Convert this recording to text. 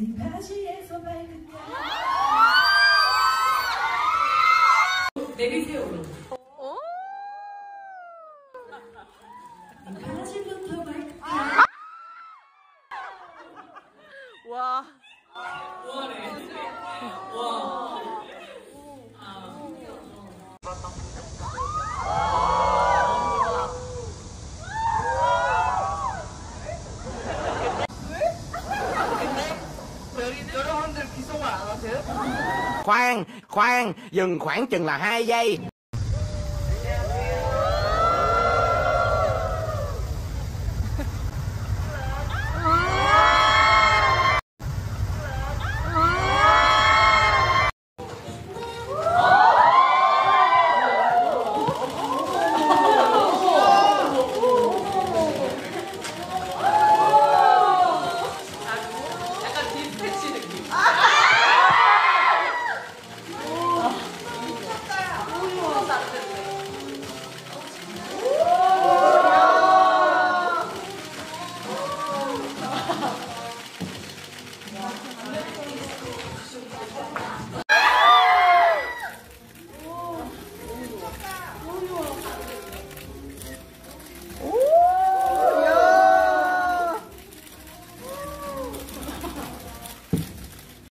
네 바지에서 발끝까지 내리세요 네 바지부터 와. Khoan khoan dừng khoảng chừng là hai giây.